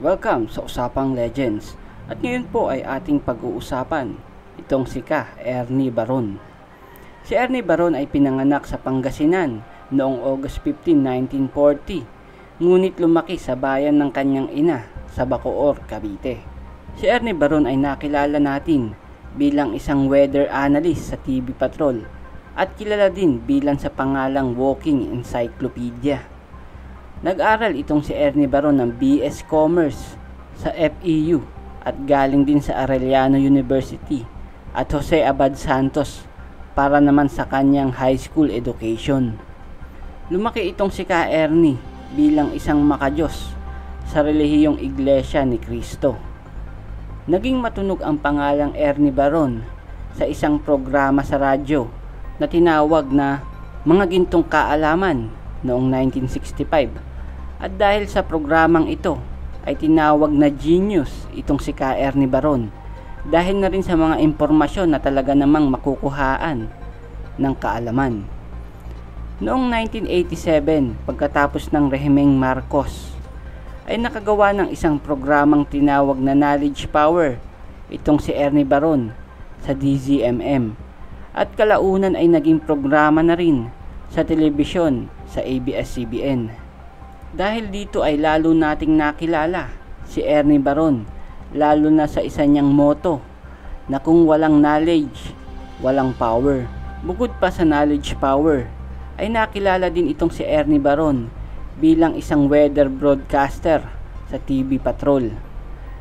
Welcome sa Usapang Legends. At ngayon po ay ating pag-uusapan itong si Ka Ernie Baron. Si Ernie Baron ay pinanganak sa Pangasinan noong August 15, 1940, ngunit lumaki sa bayan ng kanyang ina sa Bacoor, Cavite. Si Ernie Baron ay nakilala natin bilang isang weather analyst sa TV Patrol at kilala din bilang sa pangalang Walking Encyclopedia. Nag-aral itong si Ernie Baron ng BS Commerce sa FEU at galing din sa Arellano University at Jose Abad Santos para naman sa kanyang high school education. Lumaki itong si Ka Ernie bilang isang makajos sa relihiyong Iglesia ni Cristo. Naging matunog ang pangalang Ernie Baron sa isang programa sa radyo na tinawag na Mga Gintong Kaalaman noong 1965 at dahil sa programang ito ay tinawag na genius itong si Ka Ernie Baron dahil na rin sa mga impormasyon na talaga namang makukuhaan ng kaalaman. Noong 1987, pagkatapos ng rehimeng Marcos, ay nakagawa ng isang programang tinawag na Knowledge Power itong si Ernie Baron sa DZMM at kalaunan ay naging programa na rin sa telebisyon sa ABS-CBN. Dahil dito ay lalo nating nakilala si Ernie Baron lalo na sa isa niyang moto na kung walang knowledge, walang power. Bukod pa sa knowledge power, ay nakilala din itong si Ernie Baron bilang isang weather broadcaster sa TV Patrol.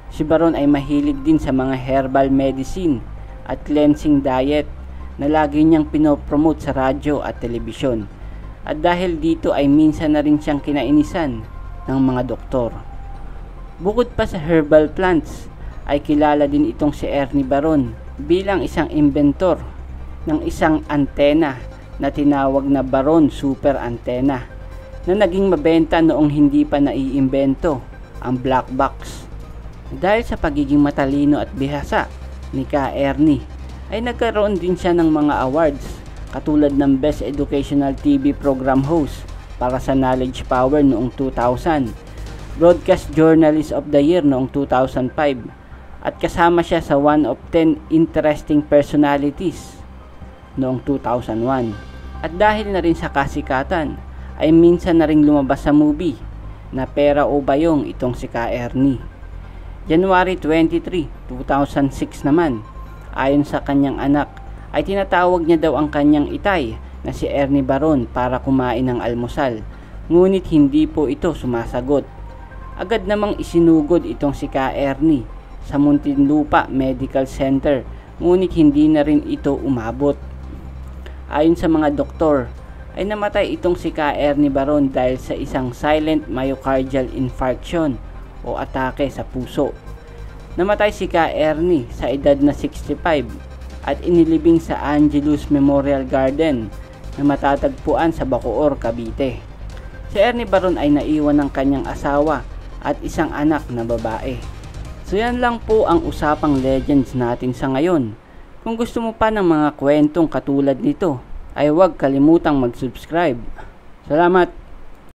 Si Baron ay mahilig din sa mga herbal medicine at cleansing diet na lagi niyang pinopromote sa radyo at telebisyon. At dahil dito ay minsan na rin siyang kinainisan ng mga doktor. Bukod pa sa herbal plants, ay kilala din itong si Ernie Baron bilang isang inventor ng isang antena na tinawag na Baron Super Antenna na naging mabenta noong hindi pa naiimbento ang black box. Dahil sa pagiging matalino at bihasa ni Ka Ernie ay nagkaroon din siya ng mga awards katulad ng Best Educational TV Program Host para sa Knowledge Power noong 2000, Broadcast Journalist of the Year noong 2005, at kasama siya sa one of 10 Interesting Personalities noong 2001. At dahil na rin sa kasikatan, ay minsan na rin lumabas sa movie na Pera o Bayong itong si Ka Ernie. January 23, 2006 naman, ayon sa kanyang anak ay tinatawag niya daw ang kanyang itay na si Ernie Baron para kumain ng almusal. Ngunit hindi po ito sumasagot. Agad namang isinugod itong si Ka Ernie sa Muntinlupa Medical Center ngunit hindi na rin ito umabot. Ayon sa mga doktor, ay namatay itong si Ka Ernie Baron dahil sa isang silent myocardial infarction o atake sa puso. Namatay si Ka Ernie sa edad na 65 at inilibing sa Angelus Memorial Garden na matatagpuan sa Bacoor, Cavite. Si Ernie Baron ay naiwan ng kanyang asawa at isang anak na babae. So yan lang po ang usapang legends natin sa ngayon. Kung gusto mo pa ng mga kwentong katulad nito, ay huwag kalimutang mag-subscribe. Salamat!